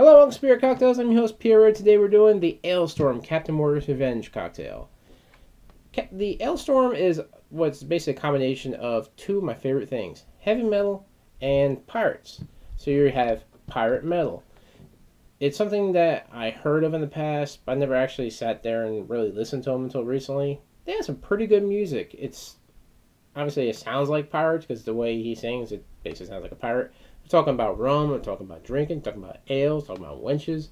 Hello, welcome Spirit Cocktails. I'm your host, Pierre. Today we're doing the Alestorm Captain Morgan's Revenge cocktail. The Alestorm is what's basically a combination of two of my favorite things heavy metal and pirates. So you have pirate metal. It's something that I heard of in the past, but I never actually sat there and really listened to them until recently. They have some pretty good music. It's obviously it sounds like pirates because the way he sings, it basically sounds like a pirate. Talking about rum, we're talking about drinking, talking about ales, talking about wenches,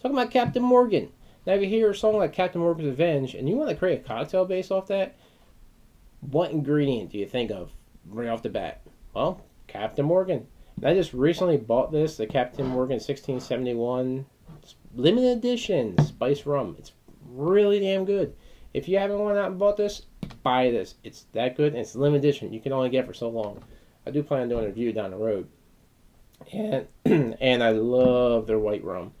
talking about Captain Morgan. Now, if you hear a song like Captain Morgan's Revenge and you want to create a cocktail based off that, what ingredient do you think of right off the bat? Well, Captain Morgan. And I just recently bought this, the Captain Morgan 1671 limited edition spice rum. It's really damn good. If you haven't went out and bought this, buy this. It's that good and it's limited edition. You can only get for so long. I do plan on doing a review down the road. And and I love their white rum.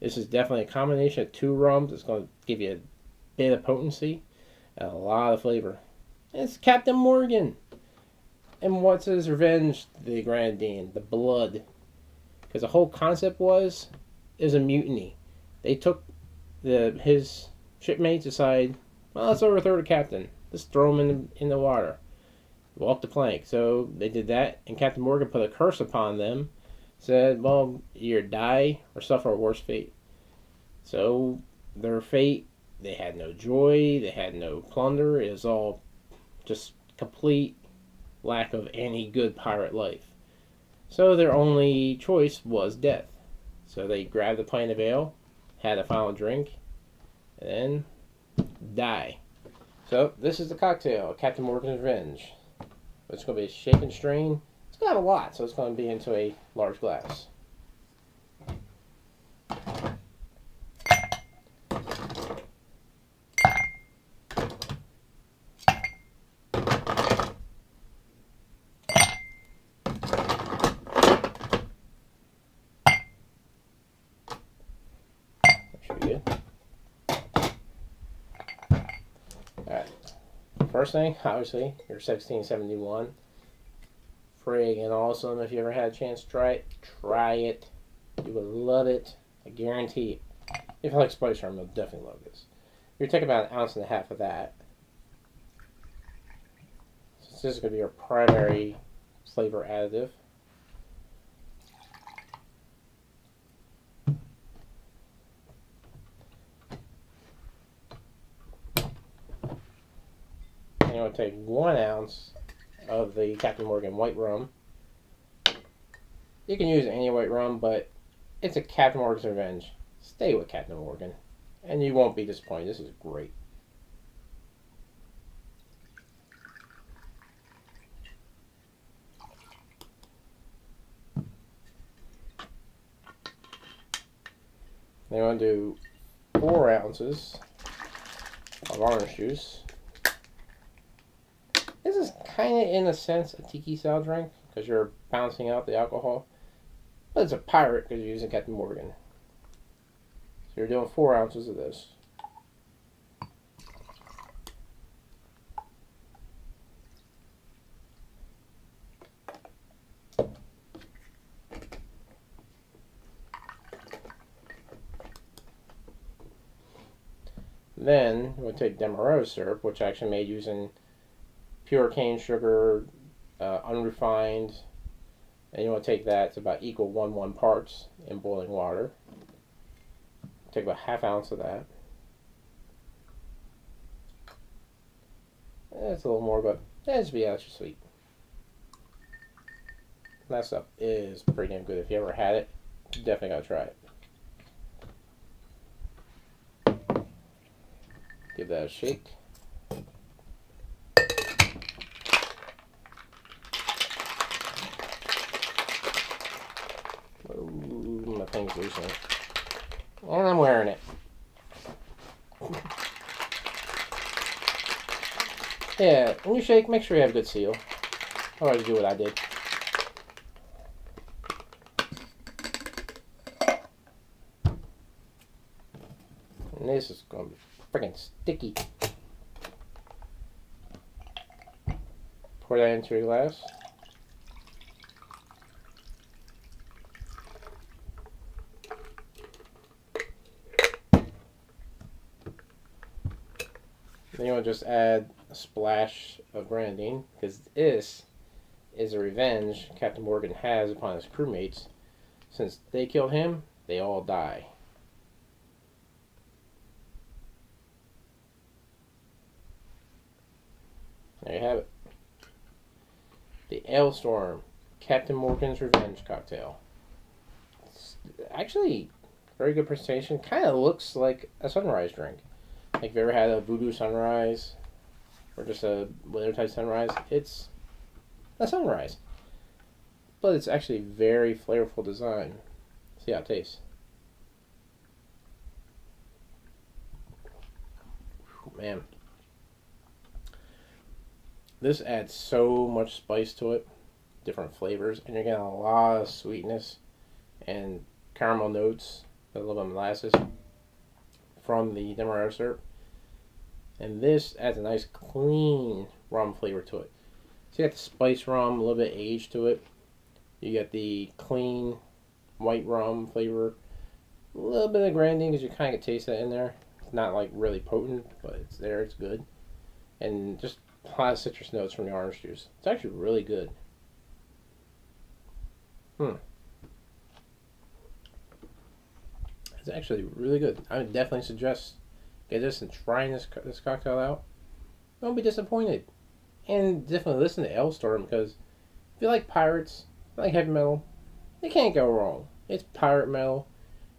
This is definitely a combination of two rums. It's going to give you a bit of potency and a lot of flavor. It's Captain Morgan. And what's his revenge? The Grenadine, the blood. Because the whole concept was, is a mutiny. They took the his shipmates aside. Well, let's overthrow the captain. Let's throw him in the, in the water. Walk the plank. So they did that, and Captain Morgan put a curse upon them. Said, well, either die or suffer a worse fate. So their fate, they had no joy, they had no plunder. It was all just complete lack of any good pirate life. So their only choice was death. So they grabbed a pint of ale, had a final drink, and then die. So this is the cocktail, Captain Morgan's Revenge. It's going to be a shake and strain. It's going to have a lot, so it's going to be into a large glass. That should be good. Alright. First thing, obviously, your 1671. Friggin' awesome. If you ever had a chance to try it, try it. You would love it. I guarantee. If you like spice rum, you'll definitely love this. You're taking about an ounce and a half of that. So this is going to be your primary flavor additive. Going to take one ounce of the Captain Morgan white rum. You can use any white rum, but it's a Captain Morgan's Revenge. Stay with Captain Morgan, and you won't be disappointed. This is great. Then I'm going to do four ounces of orange juice. Kind of, in a sense, a tiki style drink because you're balancing out the alcohol. But it's a pirate because you're using Captain Morgan. So you're doing four ounces of this. Then we'll take Demerara syrup, which I actually made using pure cane sugar, uh, unrefined, and you want to take that to about equal one one parts in boiling water. Take about half ounce of that. It's a little more, but that should be extra sweet. That stuff is pretty damn good. If you ever had it, definitely gotta try it. Give that a shake. Ooh, my thing's loosening. And I'm wearing it. Yeah, when you shake, make sure you have good seal. Otherwise, do what I did. And this is going to be freaking sticky. Pour that into your glass. Then you'll just add a splash of grenadine because this is a revenge Captain Morgan has upon his crewmates. Since they killed him, they all die. There you have it. The Alestorm, Captain Morgan's Revenge cocktail. It's actually very good presentation. Kind of looks like a sunrise drink. Like if you ever had a voodoo sunrise or just a winter type sunrise, it's a sunrise. But it's actually very flavorful design. See how it tastes. Man. This adds so much spice to it, different flavors, and you're getting a lot of sweetness and caramel notes, a little bit of molasses from the demerara syrup. And this adds a nice clean rum flavor to it. So you got the spice rum, a little bit aged to it. You get the clean white rum flavor, a little bit of grenadine because you kind of taste that in there. It's not like really potent, but it's there. It's good, and just a lot of citrus notes from the orange juice. It's actually really good. Hmm. It's actually really good. I would definitely suggest get this and trying this this cocktail out. Don't be disappointed, and definitely listen to Alestorm because if you like pirates, like heavy metal, you can't go wrong. It's pirate metal.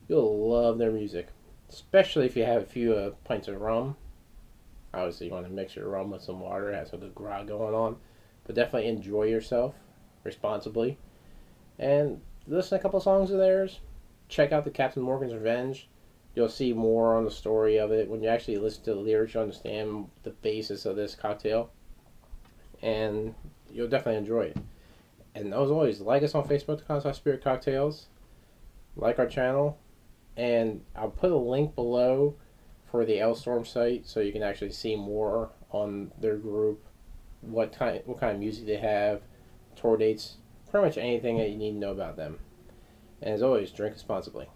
You'll love their music, especially if you have a few uh, pints of rum Obviously, you want to mix your rum with some water, have some good grog going on. But definitely enjoy yourself responsibly. And listen to a couple songs of theirs. Check out the Captain Morgan's Revenge. You'll see more on the story of it. When you actually listen to the lyrics, you understand the basis of this cocktail. And you'll definitely enjoy it. And as always, like us on Facebook, Spirit Cocktails. Like our channel. And I'll put a link below for the Alestorm site, so you can actually see more on their group, what kind what kind of music they have, tour dates, pretty much anything that you need to know about them. And as always, drink responsibly.